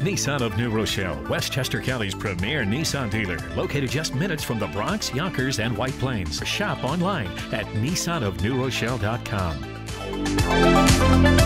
Nissan of New Rochelle, Westchester County's premier Nissan dealer, located just minutes from the Bronx, Yonkers, and White Plains. Shop online at nissanofnewrochelle.com.